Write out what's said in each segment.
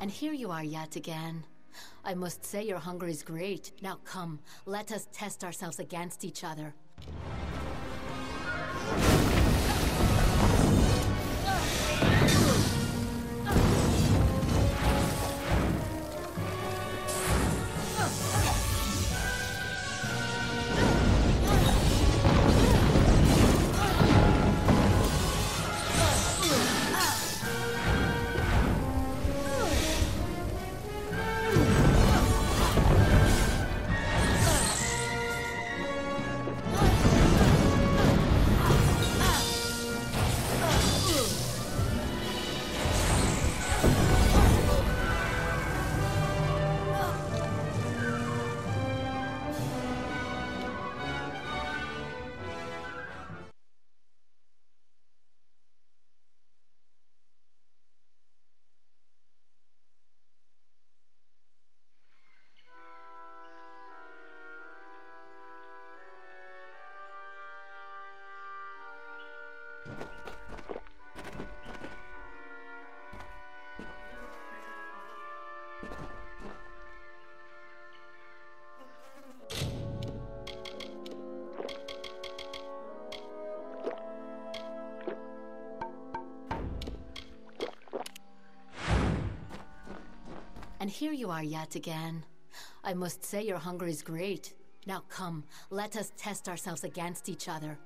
And here you are yet again. I must say your hunger is great. Now come, let us test ourselves against each other. And here you are yet again. I must say your hunger is great. Now come, let us test ourselves against each other.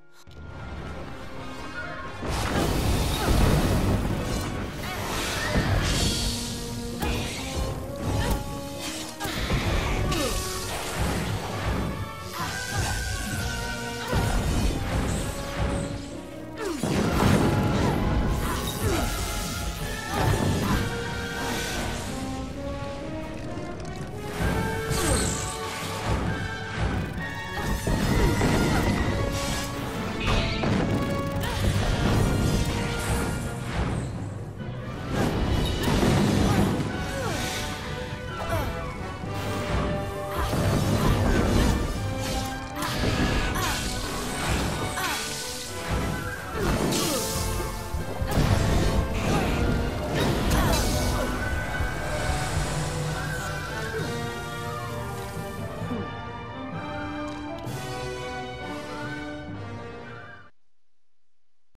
Yeah.